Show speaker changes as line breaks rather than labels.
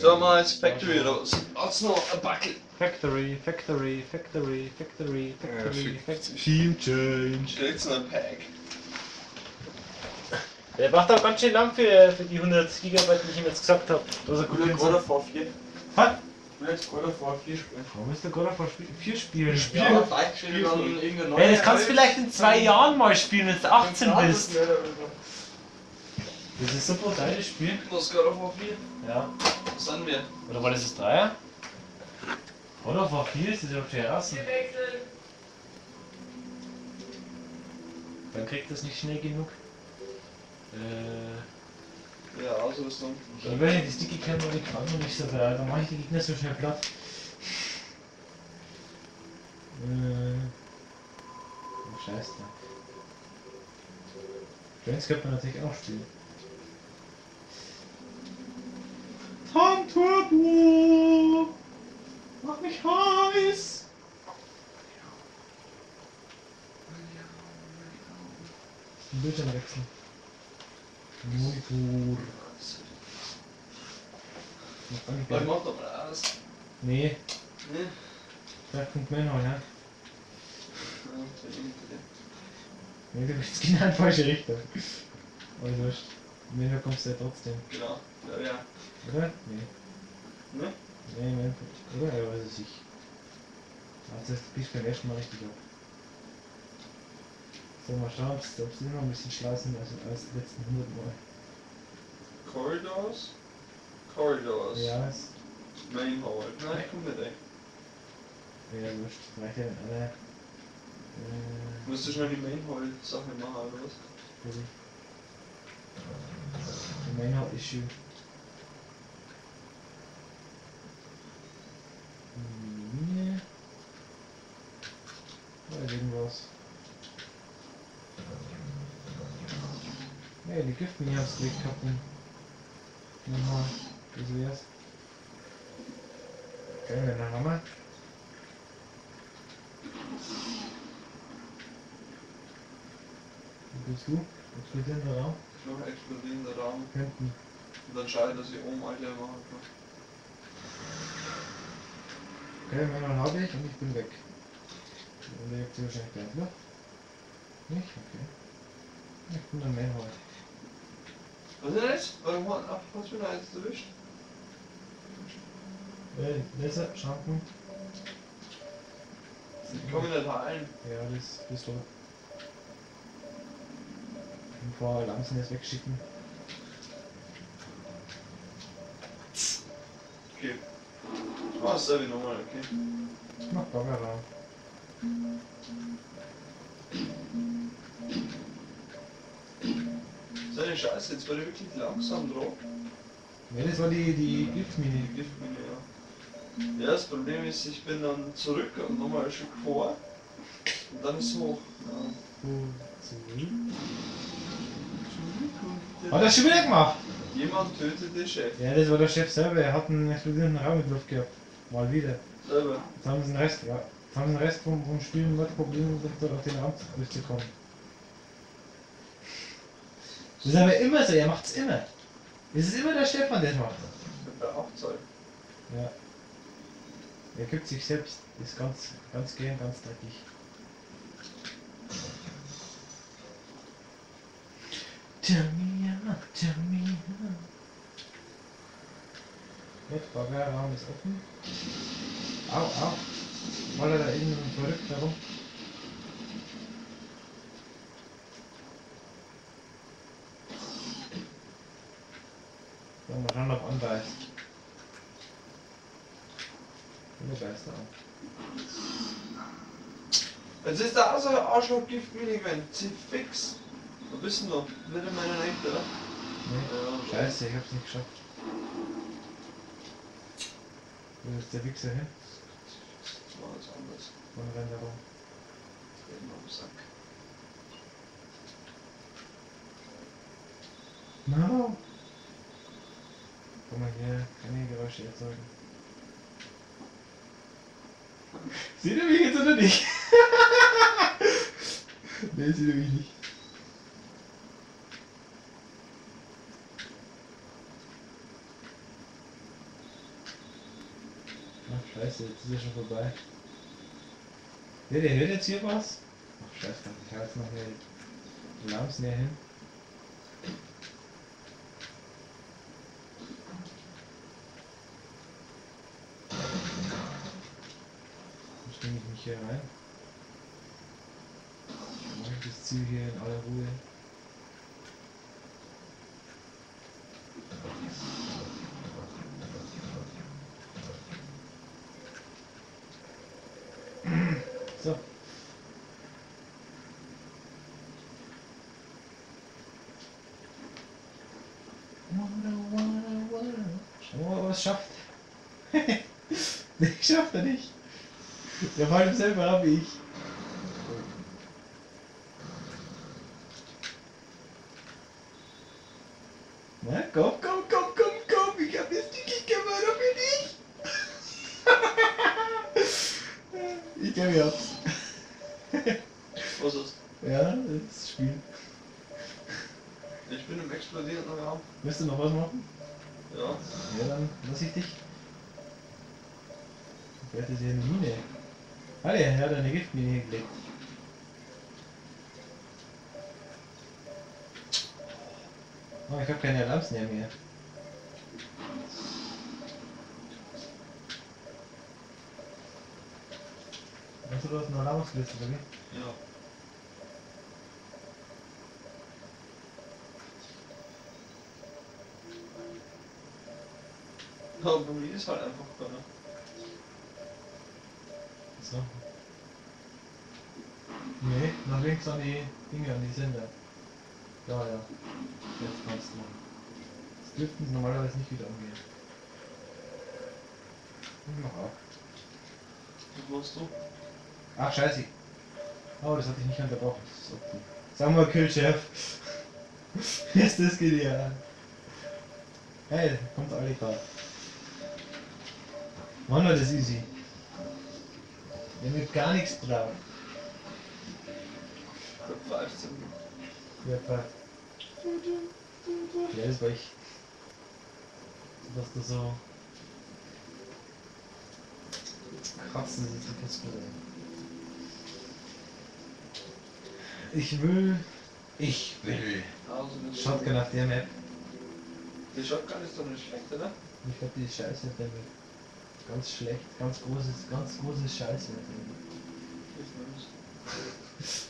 Damals Factory raus. Hat's noch ein Backel.
Factory, Factory, Factory, Factory, Factory,
Ja,
Factory.
Team Change.
Stellt's noch ein Pack.
Der braucht auch ganz schön lang für, für die 100 Gigabyte, die ich ihm jetzt gesagt habe. Also gut,
Oder
wenn's-
God of War 4.
Was?
Ich will jetzt God of War 4 spielen.
Warum ist der God of War 4 spielen?
Ja, vielleicht spielen dann irgendeine neue.
Hey, das kannst du vielleicht in zwei Jahren mal spielen, wenn du 18 bist. Das ist super geiles Spiel.
Was God of War 4?
Ja.
Was sind wir?
Oder war das das 3er? God of War 4 ist das auf der ersten. Dann kriegt das nicht schnell genug. Äh.
Ja, Ausrüstung.
Ich will nicht, die Sticky Camera, die kann noch nicht so geil. Da mache ich die Gegner so schnell platt. Äh. Oh, Scheiße. Friends könnte man natürlich auch spielen. Turbo! Mach mich heiß! Bildschirm wechseln.
Mach doch mal aus.
Nee,
Ne?
Treffpunkt Manhole, ja.
Ja, das ist hinter dir.
Nee, du bist genau in die falsche Richtung. Aber wurscht. Manhole kommst du ja trotzdem,
Genau. Ja, ja.
oder? Nee.
Ne?
Nee, Manhole, oder? Ja, weiß es ich. Also, du bist beim ersten Mal richtig ab. So, mal schauen, ob sie immer ein bisschen schlau sind als, als die letzten 100 Mal.
Corridors? Corridors.
Ja, es
Main Hall. Nein, ich komm mit ey.
ja, wurscht. Reicht ja alle. Äh,
Musst du schnell die Main Hall Sache machen, oder was?
Really? The main hot issue. Nee. Oder irgendwas. Nee, die Giftmini hab's direkt gehabt. Nochmal. Wie wär's? Können wir noch einmal? Wo bist du? Explodierender Raum?
Noch explodierender Raum.
Hinten.
Und dann schade, dass ich oben alle machen kann.
Okay, meinen habe ich und ich bin weg. Und der sie wahrscheinlich gleich, ne? Nicht? Okay. Ich bin dann mehr heute.
Was ist denn jetzt? Warum hat hast du da jetzt erwischt?
Äh, Laser, Schranken.
Ich komme nicht heilen.
Ja, das bist du. Vorher langsam jetzt wegschicken.
Okay. Mach's selber nochmal, okay?
Ich mach Bagger
Seine Scheiße, jetzt war ich wirklich langsam drauf.
Ja, das war die, die Giftmini.
Die Giftmine, ja. Ja, das Problem ist, ich bin dann zurück und nochmal ein Stück vor. Und dann ist es hoch. Ja.
Hat er schon wieder gemacht?
Jemand tötet den Chef.
Ja, das war der Chef selber. Er hat einen explodierenden Raum mit Luft gehabt. Mal wieder.
Selber.
Jetzt haben sie den Rest, ja. Jetzt haben sie den Rest vom, vom Spiel mit Problemen, auf den Raum durchzukommen. Das ist aber immer so, er macht's immer. Es ist immer der Stefan, der es macht.
8 Zoll.
Ja. Er gibt sich selbst, ist ganz, ganz gern, ganz dreckig. Jamia. Jetzt, Baggerraum ist offen. Au, au. Mal da innen verrückt herum. So, mal schauen, ob anbeißt. Bin begeistert.
Jetzt ist da auch so ein Arschloch-Giftmine gewesen. Zieh fix. Wo bist du noch? Nicht in meiner Nächte, oder?
Nee.
Ja,
Scheiße, ich hab's nicht geschafft. Wo ist der Wichser hin?
Das war was anderes.
Von er
geht mir am Sack.
No! Komm mal her, keine Geräusche erzeugen. Sieht er mich jetzt oder nicht? nee, sieht er mich nicht. Scheiße, jetzt ist er schon vorbei. Ja, der hört jetzt hier was. Ach scheiße, ich halte jetzt noch eine Lamps näher hin. Dann schwinge ich mich hier rein. Dann mache ich das Ziel hier in aller Ruhe. Es schafft. nee, schafft er nicht. Der fällt im selben ab wie ich. Na, komm, komm, komm, komm, komm, ich hab jetzt die Kamera für dich. ich gebe mir ab's.
Was ist?
Ja, das Spiel.
Ich bin im explodierenden Raum.
Willst du noch was machen?
Ja.
Ja, dann lass ich dich. Ich werde dir eine Mine. Ah, der hat eine Giftmine hingelegt. Oh, ich habe keine Alarms mehr. mehr. Weißt du, du hast einen Alarmsliste, oder wie?
Ja. Mir ist halt einfach keiner.
So. Nee, nach links an die Dinge, an die Sender. Ja, ja. Jetzt kannst du. Das dürften sie normalerweise nicht wieder umgehen. Ich mach auch.
Was machst du?
Ach, scheiße. Oh, das hatte ich nicht unterbrochen. Das ist okay. Sag mal, Killchef. Ist das genial. Hey, kommt alle gerade. Mann, das easy. Wir haben gar nichts drauf.
Pfeifst du.
Wer pfeift? Ja, das war ich. Was da so. Kratzen so ganz gut aus. Ich will. Ich will. Shotgun auf der Map.
Die Shotgun ist doch nicht schlecht, oder?
Ich glaube, die ist scheiße auf der Map. Ganz schlecht, ganz großes, ganz großes Scheiße